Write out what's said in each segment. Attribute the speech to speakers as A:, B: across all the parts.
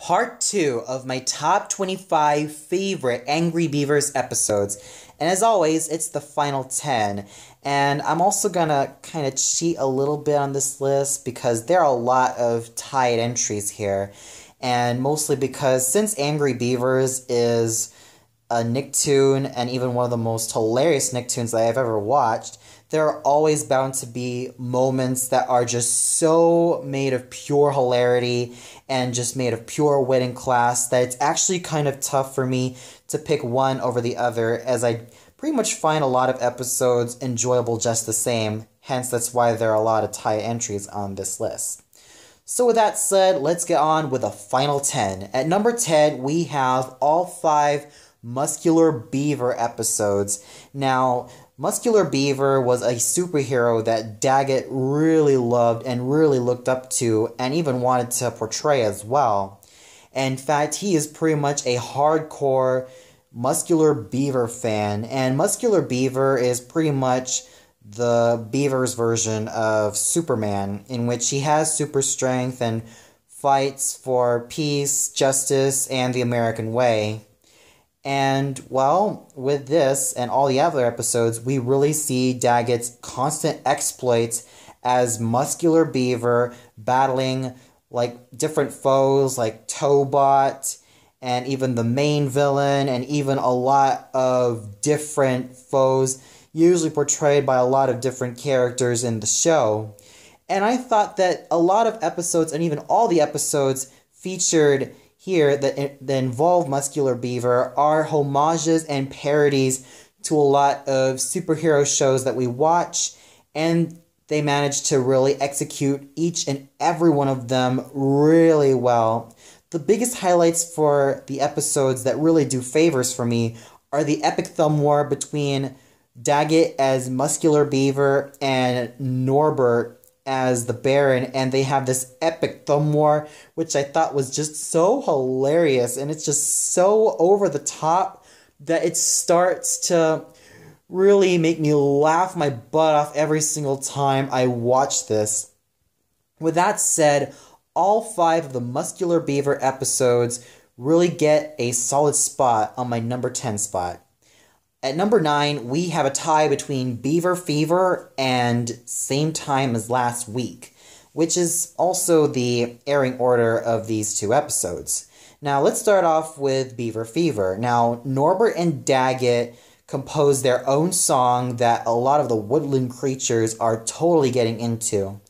A: part two of my top 25 favorite Angry Beavers episodes. And as always, it's the final 10. And I'm also gonna kind of cheat a little bit on this list because there are a lot of tied entries here. And mostly because since Angry Beavers is a Nicktoon and even one of the most hilarious Nicktoons that I've ever watched, there are always bound to be moments that are just so made of pure hilarity and just made of pure wit and class that it's actually kind of tough for me to pick one over the other as I pretty much find a lot of episodes enjoyable just the same. Hence, that's why there are a lot of tie entries on this list. So, with that said, let's get on with the final 10. At number 10, we have all five Muscular Beaver episodes. Now, Muscular Beaver was a superhero that Daggett really loved and really looked up to and even wanted to portray as well. In fact, he is pretty much a hardcore Muscular Beaver fan, and Muscular Beaver is pretty much the Beaver's version of Superman, in which he has super strength and fights for peace, justice, and the American way. And well, with this and all the other episodes, we really see Daggett's constant exploits as muscular beaver battling like different foes like Tobot and even the main villain and even a lot of different foes usually portrayed by a lot of different characters in the show. And I thought that a lot of episodes and even all the episodes featured here that, that involve Muscular Beaver are homages and parodies to a lot of superhero shows that we watch, and they manage to really execute each and every one of them really well. The biggest highlights for the episodes that really do favors for me are the epic thumb war between Daggett as Muscular Beaver and Norbert as the Baron, and they have this epic thumb war, which I thought was just so hilarious, and it's just so over the top that it starts to really make me laugh my butt off every single time I watch this. With that said, all five of the Muscular Beaver episodes really get a solid spot on my number 10 spot. At number nine, we have a tie between Beaver Fever and Same Time as Last Week, which is also the airing order of these two episodes. Now, let's start off with Beaver Fever. Now, Norbert and Daggett composed their own song that a lot of the woodland creatures are totally getting into.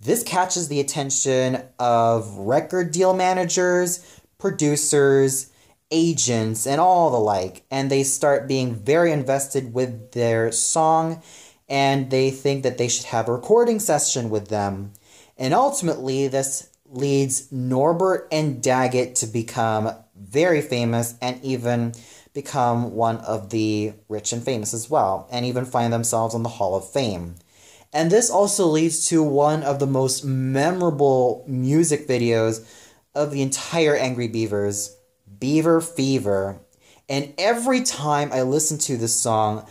A: This catches the attention of record deal managers, producers, agents and all the like and they start being very invested with their song and they think that they should have a recording session with them. And ultimately this leads norbert and daggett to become very famous and even become one of the rich and famous as well and even find themselves on the hall of fame. And this also leads to one of the most memorable music videos of the entire angry beavers Beaver Fever. And every time I listen to this song,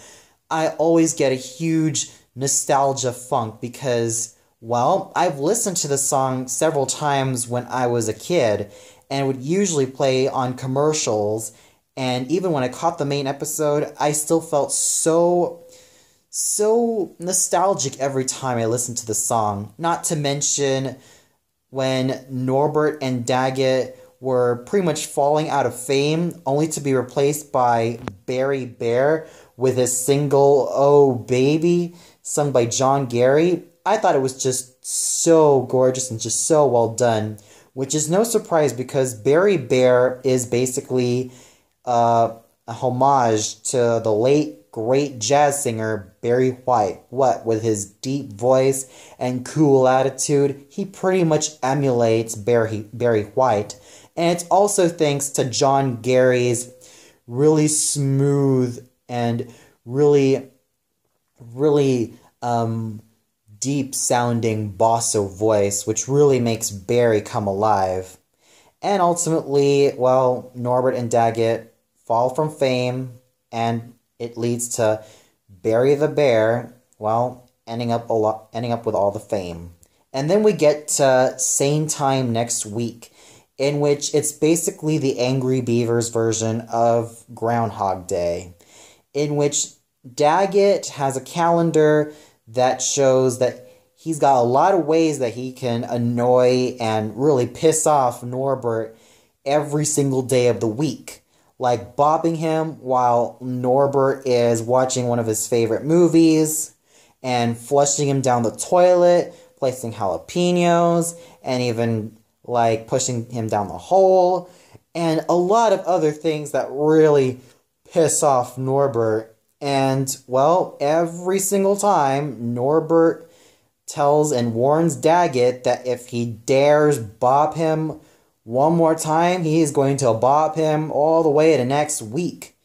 A: I always get a huge nostalgia funk because, well, I've listened to the song several times when I was a kid and would usually play on commercials. And even when I caught the main episode, I still felt so, so nostalgic every time I listened to the song. Not to mention when Norbert and Daggett were pretty much falling out of fame, only to be replaced by Barry Bear with his single Oh Baby, sung by John Gary. I thought it was just so gorgeous and just so well done, which is no surprise because Barry Bear is basically uh, a homage to the late great jazz singer Barry White. What, with his deep voice and cool attitude, he pretty much emulates Barry, Barry White. And it's also thanks to John Gary's really smooth and really, really um, deep sounding basso voice, which really makes Barry come alive. And ultimately, well, Norbert and Daggett fall from fame, and it leads to Barry the Bear, well, ending up a lot, ending up with all the fame. And then we get to same time next week in which it's basically the Angry Beavers version of Groundhog Day, in which Daggett has a calendar that shows that he's got a lot of ways that he can annoy and really piss off Norbert every single day of the week. Like bopping him while Norbert is watching one of his favorite movies, and flushing him down the toilet, placing jalapenos, and even like pushing him down the hole, and a lot of other things that really piss off Norbert. And well, every single time Norbert tells and warns Daggett that if he dares bop him one more time, he is going to bop him all the way to next week.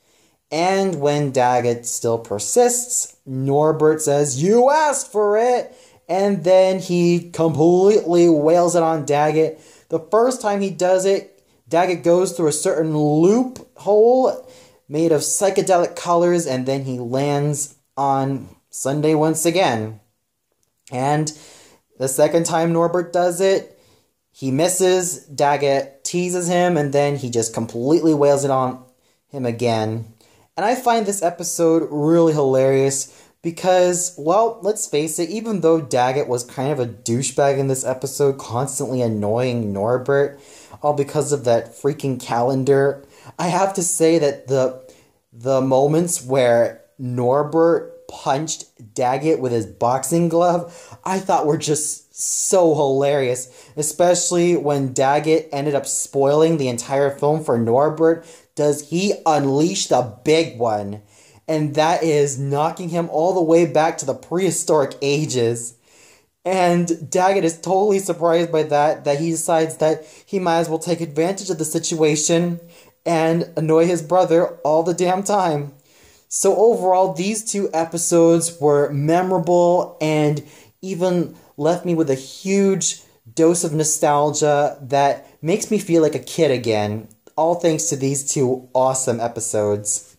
A: And when Daggett still persists, Norbert says, You asked for it! And then he completely wails it on Daggett. The first time he does it, Daggett goes through a certain loophole made of psychedelic colors, and then he lands on Sunday once again. And the second time Norbert does it, he misses, Daggett teases him, and then he just completely wails it on him again. And I find this episode really hilarious because, well, let's face it, even though Daggett was kind of a douchebag in this episode, constantly annoying Norbert, all because of that freaking calendar, I have to say that the the moments where Norbert punched Daggett with his boxing glove, I thought were just so hilarious. Especially when Daggett ended up spoiling the entire film for Norbert does he unleash the big one. And that is knocking him all the way back to the prehistoric ages. And Daggett is totally surprised by that, that he decides that he might as well take advantage of the situation and annoy his brother all the damn time. So, overall, these two episodes were memorable and even left me with a huge dose of nostalgia that makes me feel like a kid again all thanks to these two awesome episodes.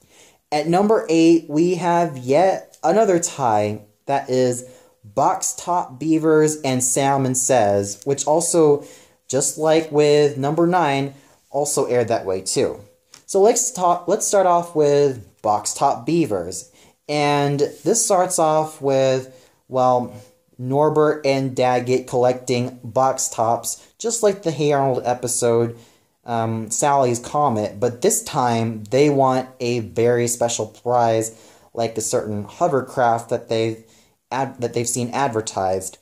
A: At number 8, we have yet another tie that is Box Top Beavers and Salmon Says, which also, just like with number 9, also aired that way too. So let's talk let's start off with Box Top Beavers. And this starts off with well, Norbert and Daggett collecting box tops, just like the Hey Arnold episode um, Sally's Comet, but this time they want a very special prize, like a certain hovercraft that they've ad- that they've seen advertised.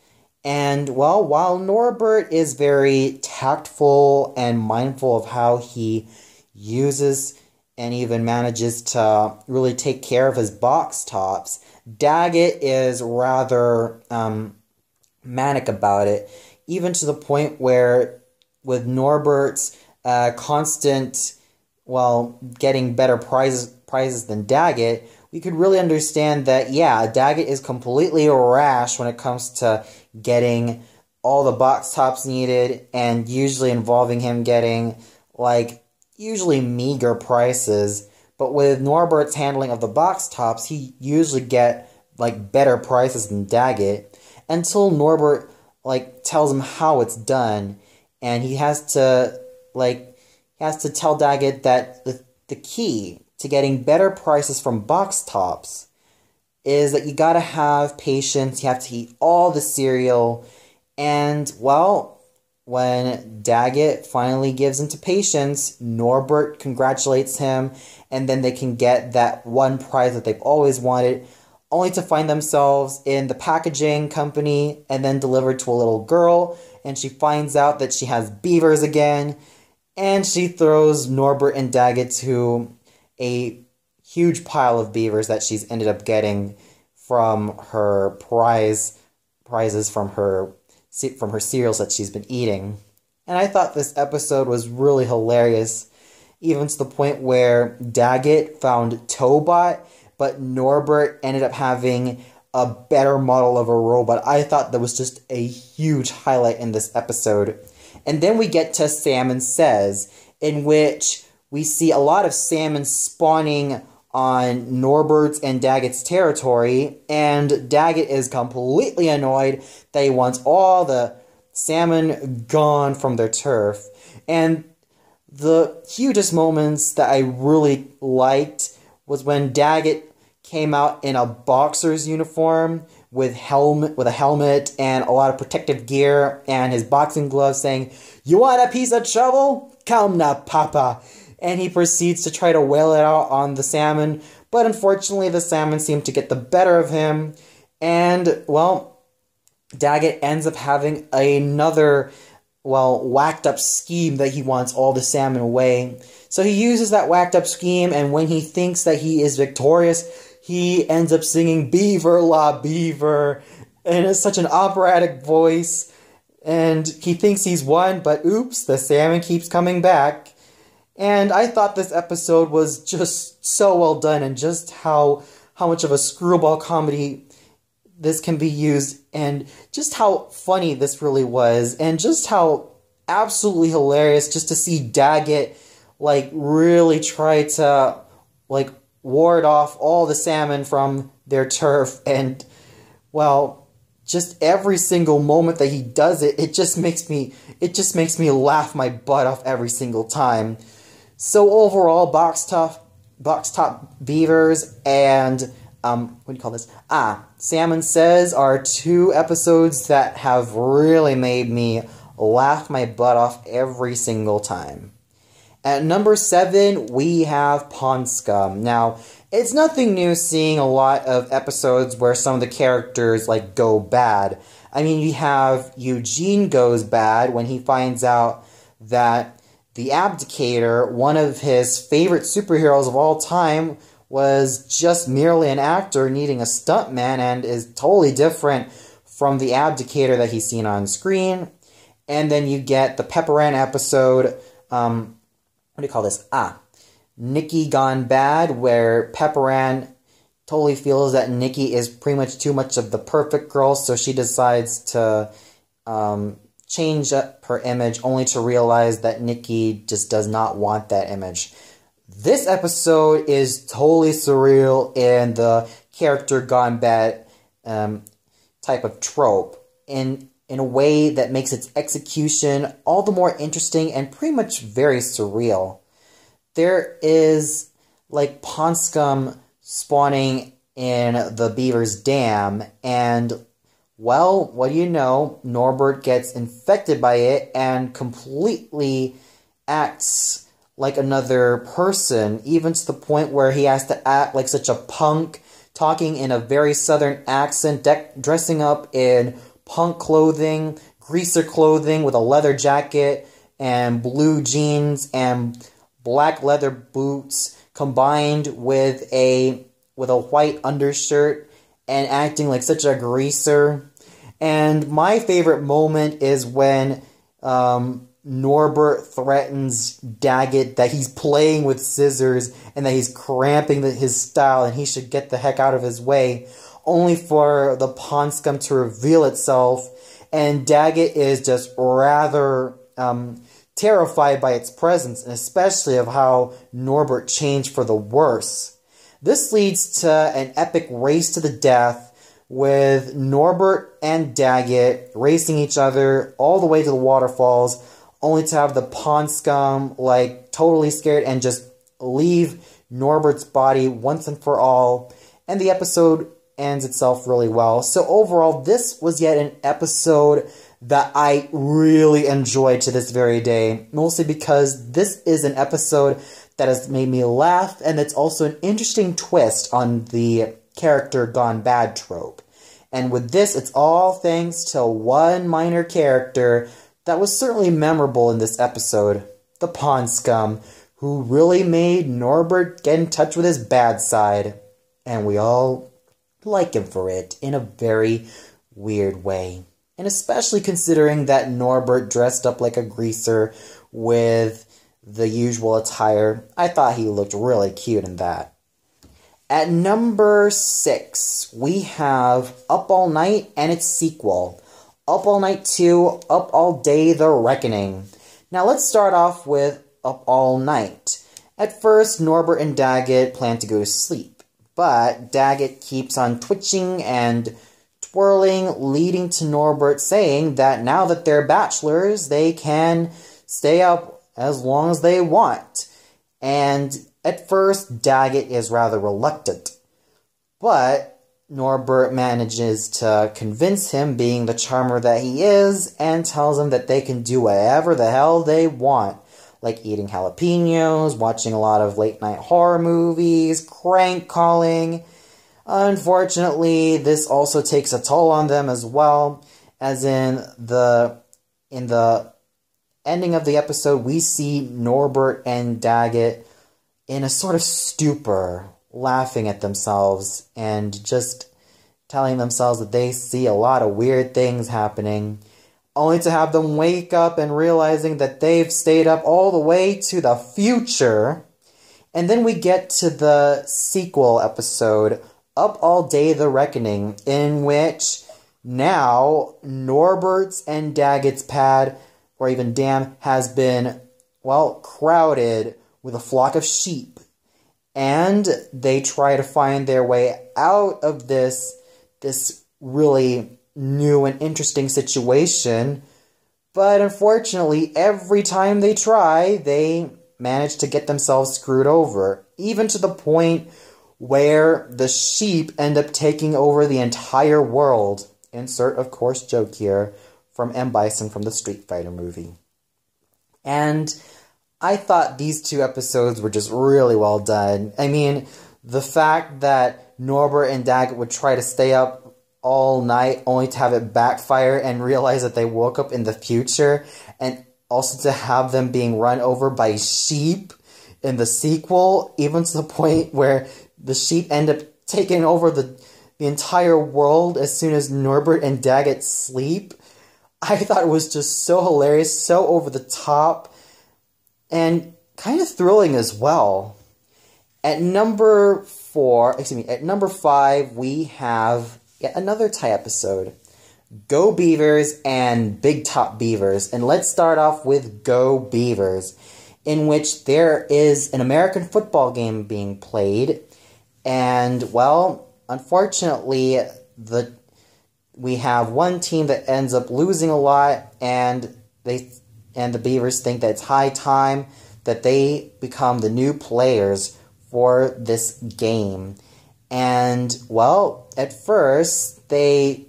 A: And well, while Norbert is very tactful and mindful of how he uses and even manages to really take care of his box tops, Daggett is rather um, manic about it, even to the point where with Norbert's uh, constant, well, getting better prizes prizes than Daggett, we could really understand that yeah, Daggett is completely rash when it comes to getting all the box tops needed, and usually involving him getting like usually meager prices. But with Norbert's handling of the box tops, he usually get like better prices than Daggett until Norbert like tells him how it's done, and he has to like, he has to tell Daggett that the, the key to getting better prices from box tops is that you gotta have patience, you have to eat all the cereal, and, well, when Daggett finally gives into patience, Norbert congratulates him, and then they can get that one prize that they've always wanted, only to find themselves in the packaging company and then delivered to a little girl, and she finds out that she has beavers again, and she throws Norbert and Daggett to a huge pile of beavers that she's ended up getting from her prize prizes from her from her cereals that she's been eating. And I thought this episode was really hilarious, even to the point where Daggett found Tobot, but Norbert ended up having a better model of a robot. I thought that was just a huge highlight in this episode. And then we get to Salmon Says, in which we see a lot of salmon spawning on Norbert's and Daggett's territory, and Daggett is completely annoyed that he wants all the salmon gone from their turf. And the hugest moments that I really liked was when Daggett came out in a boxer's uniform with helmet with a helmet and a lot of protective gear and his boxing gloves saying, You want a piece of trouble? Come now, Papa. And he proceeds to try to wail it out on the salmon, but unfortunately the salmon seem to get the better of him. And well, Daggett ends up having another well, whacked up scheme that he wants all the salmon away. So he uses that whacked up scheme, and when he thinks that he is victorious, he ends up singing Beaver La Beaver, and it's such an operatic voice. And he thinks he's won, but oops, the salmon keeps coming back. And I thought this episode was just so well done, and just how how much of a screwball comedy this can be used and just how funny this really was and just how absolutely hilarious just to see Daggett like really try to like ward off all the salmon from their turf and well just every single moment that he does it it just makes me it just makes me laugh my butt off every single time so overall box top box top beavers and um, what do you call this? Ah, Salmon Says are two episodes that have really made me laugh my butt off every single time. At number seven, we have Pond Scum. Now, it's nothing new seeing a lot of episodes where some of the characters like go bad. I mean, you have Eugene goes bad when he finds out that the Abdicator, one of his favorite superheroes of all time, was just merely an actor needing a stuntman and is totally different from the abdicator that he's seen on screen. And then you get the Pepper Ann episode, um, what do you call this? Ah, Nikki Gone Bad, where Pepper Ann totally feels that Nikki is pretty much too much of the perfect girl, so she decides to um, change up her image only to realize that Nikki just does not want that image. This episode is totally surreal in the character gone bad um, type of trope in in a way that makes its execution all the more interesting and pretty much very surreal. There is like pond scum spawning in the beaver's dam, and well, what do you know? Norbert gets infected by it and completely acts like another person, even to the point where he has to act like such a punk, talking in a very southern accent, dressing up in punk clothing, greaser clothing with a leather jacket and blue jeans and black leather boots combined with a with a white undershirt and acting like such a greaser. And my favorite moment is when um, Norbert threatens Daggett that he's playing with scissors and that he's cramping the, his style and he should get the heck out of his way, only for the pond scum to reveal itself. And Daggett is just rather um, terrified by its presence, and especially of how Norbert changed for the worse. This leads to an epic race to the death with Norbert and Daggett racing each other all the way to the waterfalls only to have the pond scum like totally scared and just leave Norbert's body once and for all. And the episode ends itself really well. So overall, this was yet an episode that I really enjoyed to this very day. Mostly because this is an episode that has made me laugh, and it's also an interesting twist on the character gone bad trope. And with this, it's all thanks to one minor character that was certainly memorable in this episode the Pond Scum, who really made Norbert get in touch with his bad side. And we all like him for it in a very weird way. And especially considering that Norbert dressed up like a greaser with the usual attire, I thought he looked really cute in that. At number six, we have Up All Night and its sequel. Up All Night 2, Up All Day The Reckoning. Now let's start off with Up All Night. At first, Norbert and Daggett plan to go to sleep, but Daggett keeps on twitching and twirling, leading to Norbert saying that now that they're bachelors, they can stay up as long as they want. And at first, Daggett is rather reluctant. But Norbert manages to convince him, being the charmer that he is, and tells him that they can do whatever the hell they want. Like eating jalapenos, watching a lot of late night horror movies, crank calling. Unfortunately, this also takes a toll on them as well, as in the in the ending of the episode, we see Norbert and Daggett in a sort of stupor, laughing at themselves and just telling themselves that they see a lot of weird things happening, only to have them wake up and realizing that they've stayed up all the way to the future. And then we get to the sequel episode, Up All Day The Reckoning, in which now Norbert's and Daggett's pad or even dam has been, well, crowded with a flock of sheep. And they try to find their way out of this, this really new and interesting situation. But unfortunately, every time they try, they manage to get themselves screwed over. Even to the point where the sheep end up taking over the entire world. Insert, of course, joke here from M. Bison from the Street Fighter movie. And I thought these two episodes were just really well done. I mean, the fact that Norbert and Daggett would try to stay up all night only to have it backfire and realize that they woke up in the future, and also to have them being run over by sheep in the sequel, even to the point where the sheep end up taking over the, the entire world as soon as Norbert and Daggett sleep. I thought it was just so hilarious, so over the top, and kind of thrilling as well. At number four, excuse me, at number five, we have yet another tie episode. Go Beavers and Big Top Beavers. And let's start off with Go Beavers, in which there is an American football game being played. And, well, unfortunately, the we have one team that ends up losing a lot, and they and the Beavers think that it's high time that they become the new players for this game. And well, at first they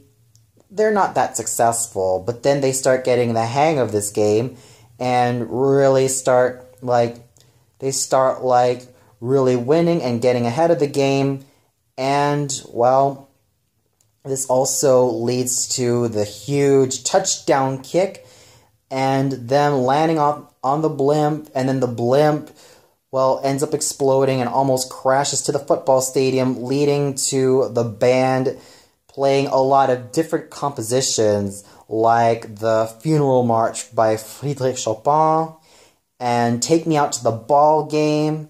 A: they're not that successful, but then they start getting the hang of this game and really start like they start like really winning and getting ahead of the game. And well this also leads to the huge touchdown kick and them landing on, on the blimp, and then the blimp, well, ends up exploding and almost crashes to the football stadium, leading to the band playing a lot of different compositions, like the Funeral March by Friedrich Chopin, and Take Me Out to the Ball Game,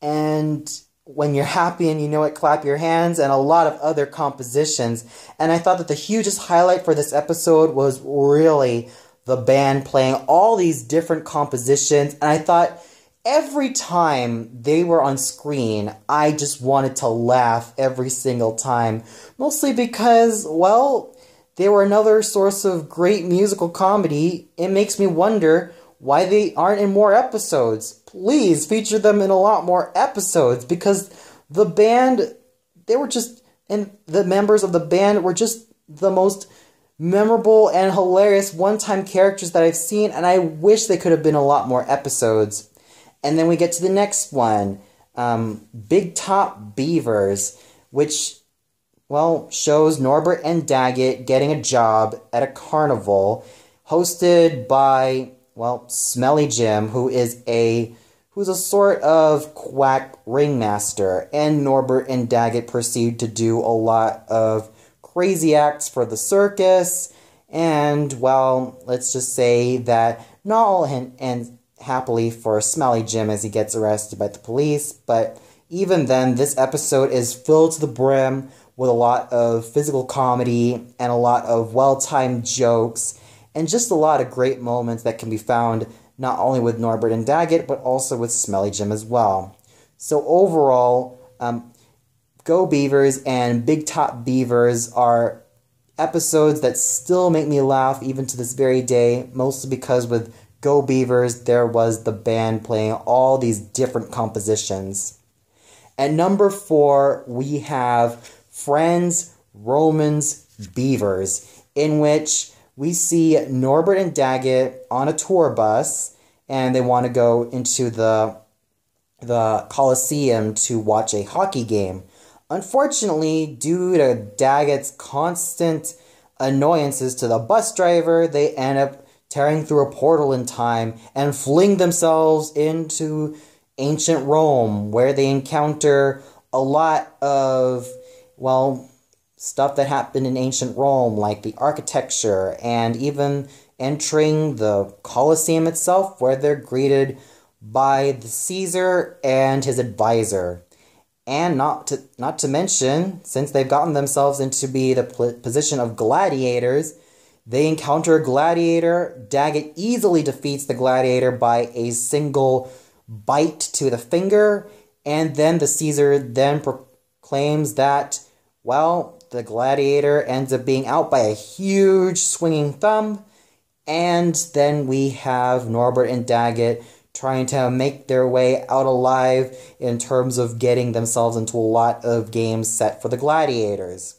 A: and when you're happy and you know it, clap your hands, and a lot of other compositions. And I thought that the hugest highlight for this episode was really the band playing all these different compositions. And I thought every time they were on screen, I just wanted to laugh every single time. Mostly because, well, they were another source of great musical comedy. It makes me wonder why they aren't in more episodes. Please feature them in a lot more episodes because the band, they were just, and the members of the band were just the most memorable and hilarious one time characters that I've seen, and I wish they could have been a lot more episodes. And then we get to the next one um, Big Top Beavers, which, well, shows Norbert and Daggett getting a job at a carnival hosted by well, Smelly Jim, who is a who's a sort of quack ringmaster, and Norbert and Daggett proceed to do a lot of crazy acts for the circus, and well, let's just say that not all and, and happily for Smelly Jim as he gets arrested by the police, but even then, this episode is filled to the brim with a lot of physical comedy and a lot of well timed jokes and just a lot of great moments that can be found not only with Norbert and Daggett, but also with Smelly Jim as well. So overall, um, Go Beavers and Big Top Beavers are episodes that still make me laugh even to this very day, mostly because with Go Beavers, there was the band playing all these different compositions. At number four, we have Friends, Romans, Beavers, in which we see Norbert and Daggett on a tour bus, and they want to go into the the Coliseum to watch a hockey game. Unfortunately, due to Daggett's constant annoyances to the bus driver, they end up tearing through a portal in time and fling themselves into ancient Rome, where they encounter a lot of, well, stuff that happened in ancient Rome, like the architecture, and even entering the Colosseum itself, where they're greeted by the Caesar and his advisor. And not to not to mention, since they've gotten themselves into be the position of gladiators, they encounter a gladiator. Daggett easily defeats the gladiator by a single bite to the finger, and then the Caesar then proclaims that, well, the gladiator ends up being out by a huge swinging thumb, and then we have Norbert and Daggett trying to make their way out alive in terms of getting themselves into a lot of games set for the gladiators.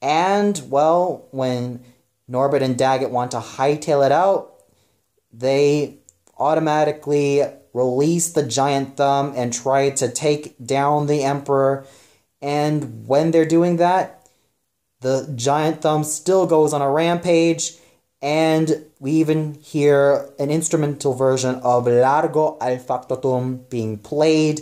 A: And, well, when Norbert and Daggett want to hightail it out, they automatically release the giant thumb and try to take down the Emperor. And when they're doing that, the giant thumb still goes on a rampage. And we even hear an instrumental version of Largo al Factotum being played,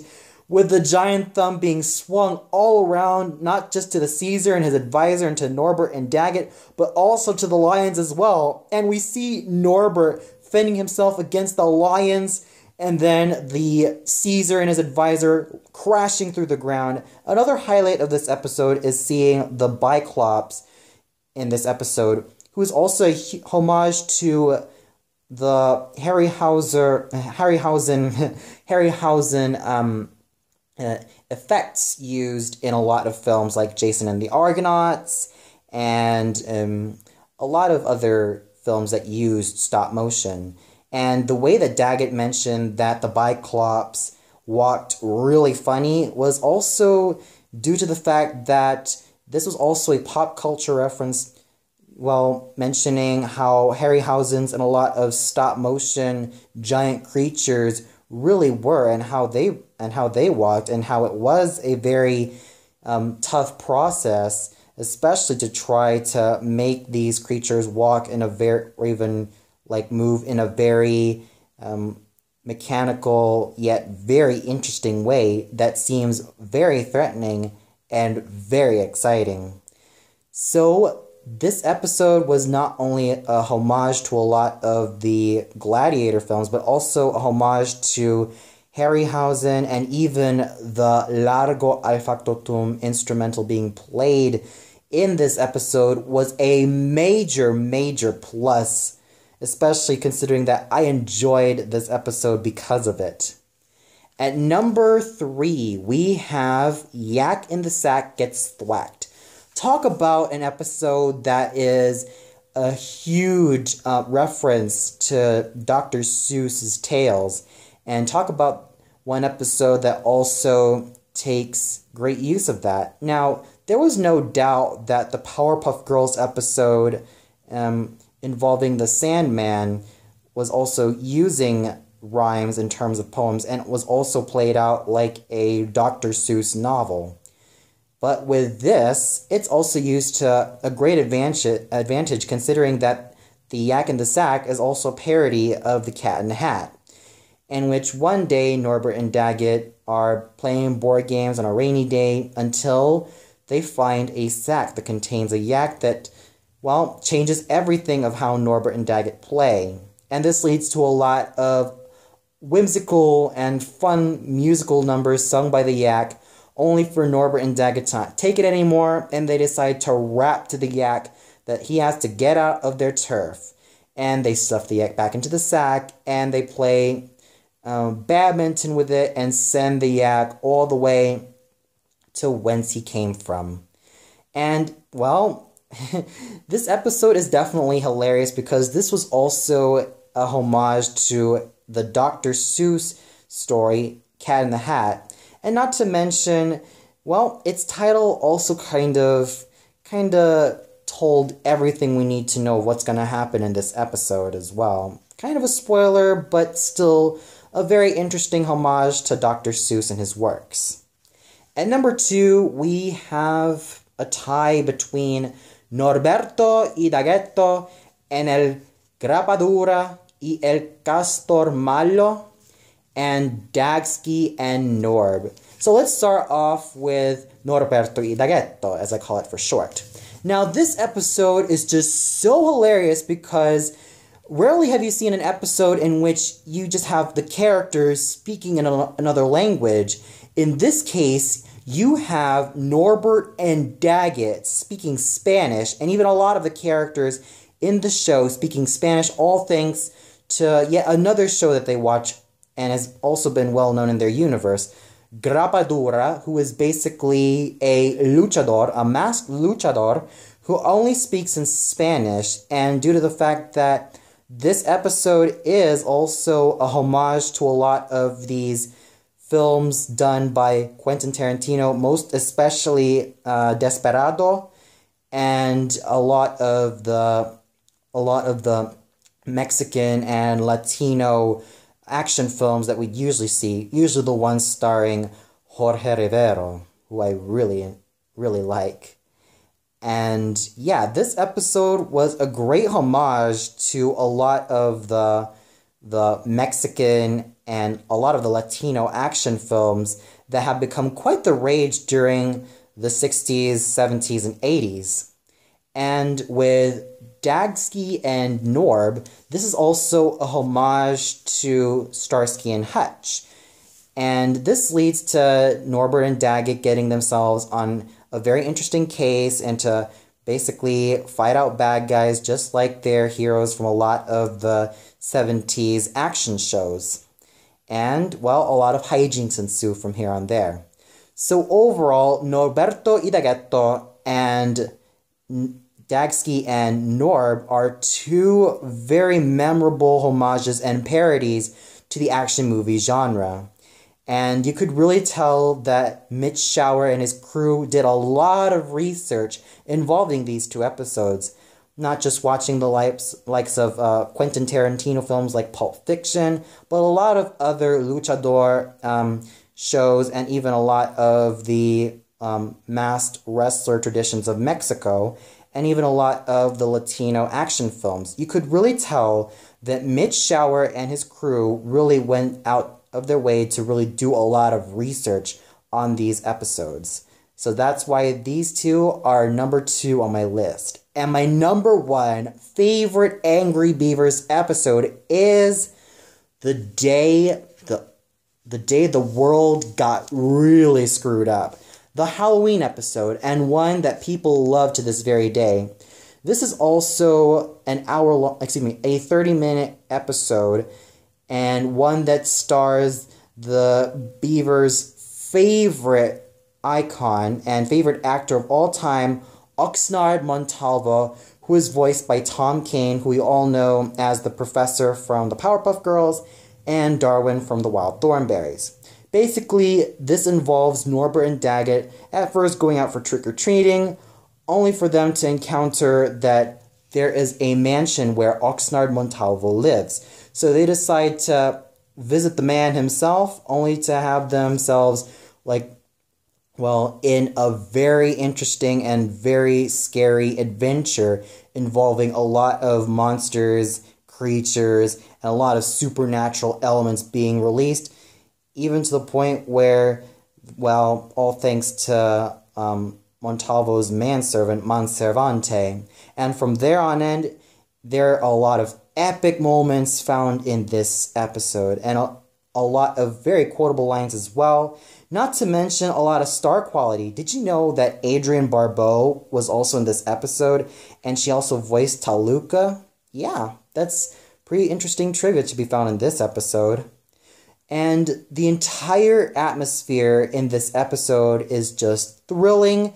A: with the giant thumb being swung all around, not just to the Caesar and his advisor and to Norbert and Daggett, but also to the lions as well. And we see Norbert fending himself against the lions, and then the Caesar and his advisor crashing through the ground. Another highlight of this episode is seeing the Biclops in this episode who is also a homage to the Harryhauser, Harryhausen, Harryhausen um, uh, effects used in a lot of films like Jason and the Argonauts and um, a lot of other films that used stop motion. And the way that Daggett mentioned that the Biclops walked really funny was also due to the fact that this was also a pop culture reference well, mentioning how Harryhausen's and a lot of stop motion giant creatures really were and how they and how they walked and how it was a very um, tough process, especially to try to make these creatures walk in a very or even like move in a very um, mechanical yet very interesting way that seems very threatening and very exciting. So this episode was not only a homage to a lot of the Gladiator films, but also a homage to Harryhausen and even the Largo al Factotum instrumental being played in this episode was a major, major plus, especially considering that I enjoyed this episode because of it. At number three, we have Yak in the Sack Gets Thwacked talk about an episode that is a huge uh, reference to Dr. Seuss's tales, and talk about one episode that also takes great use of that. Now, there was no doubt that the Powerpuff Girls episode um, involving the Sandman was also using rhymes in terms of poems and was also played out like a Dr. Seuss novel. But with this, it's also used to a great advantage, advantage considering that the Yak in the Sack is also a parody of the Cat in the Hat, in which one day Norbert and Daggett are playing board games on a rainy day until they find a sack that contains a yak that, well, changes everything of how Norbert and Daggett play. And this leads to a lot of whimsical and fun musical numbers sung by the yak only for Norbert and Daggett to take it anymore, and they decide to rap to the yak that he has to get out of their turf. And they stuff the yak back into the sack, and they play um, badminton with it and send the yak all the way to whence he came from. And, well, this episode is definitely hilarious because this was also a homage to the Dr. Seuss story, Cat in the Hat. And not to mention, well, its title also kind of, kind of told everything we need to know what's going to happen in this episode as well. Kind of a spoiler, but still a very interesting homage to Dr. Seuss and his works. At number two, we have a tie between Norberto y Daggetto and El Grapadura y El Castor Malo and Dagski and Norb. So let's start off with Norberto y Daggetto, as I call it for short. Now, this episode is just so hilarious because rarely have you seen an episode in which you just have the characters speaking in a, another language. In this case, you have Norbert and Daggett speaking Spanish, and even a lot of the characters in the show speaking Spanish, all thanks to yet another show that they watch and has also been well known in their universe. Grapadura, who is basically a luchador, a masked luchador, who only speaks in Spanish, and due to the fact that this episode is also a homage to a lot of these films done by Quentin Tarantino, most especially uh, Desperado, and a lot of the a lot of the Mexican and Latino action films that we usually see, usually the ones starring Jorge Rivero, who I really, really like. And yeah, this episode was a great homage to a lot of the the Mexican and a lot of the Latino action films that have become quite the rage during the 60s, 70s, and 80s. And with Dagski and Norb, this is also a homage to Starsky and Hutch. And this leads to Norbert and Daggett getting themselves on a very interesting case and to basically fight out bad guys just like their heroes from a lot of the 70s action shows. And, well, a lot of hijinks ensue from here on there. So, overall, Norberto y Daggetto and Dagski and Norb are two very memorable homages and parodies to the action movie genre. And you could really tell that Mitch Schauer and his crew did a lot of research involving these two episodes. Not just watching the likes, likes of uh, Quentin Tarantino films like Pulp Fiction, but a lot of other luchador um, shows and even a lot of the um, masked wrestler traditions of Mexico, and even a lot of the Latino action films. You could really tell that Mitch Schauer and his crew really went out of their way to really do a lot of research on these episodes. So that's why these two are number two on my list. And my number one favorite Angry Beavers episode is the day the the day the world got really screwed up. The Halloween episode, and one that people love to this very day. This is also an hour long, excuse me, a 30 minute episode and one that stars the Beavers' favorite icon and favorite actor of all time, Oxnard Montalvo, who is voiced by Tom Kane, who we all know as the professor from the Powerpuff Girls, and Darwin from the Wild Thornberrys. Basically, this involves Norbert and Daggett at first going out for trick or treating, only for them to encounter that there is a mansion where Oxnard Montalvo lives. So they decide to visit the man himself, only to have themselves, like, well, in a very interesting and very scary adventure involving a lot of monsters, creatures, and a lot of supernatural elements being released, even to the point where, well, all thanks to um, Montalvo's manservant, Manservante. And from there on end, there are a lot of epic moments found in this episode and a, a lot of very quotable lines as well. Not to mention a lot of star quality. Did you know that Adrienne Barbeau was also in this episode and she also voiced Toluca? Yeah, that's pretty interesting trivia to be found in this episode. And the entire atmosphere in this episode is just thrilling,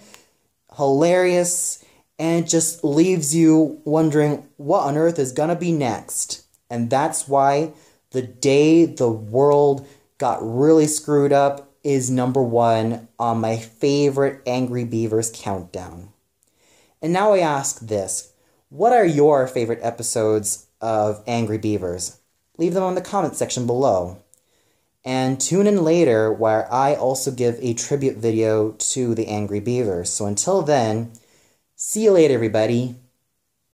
A: hilarious, and it just leaves you wondering what on earth is gonna be next. And that's why the day the world got really screwed up is number one on my favorite Angry Beavers countdown. And now I ask this what are your favorite episodes of Angry Beavers? Leave them on the comment section below. And tune in later where I also give a tribute video to the Angry Beavers. So until then, see you later, everybody.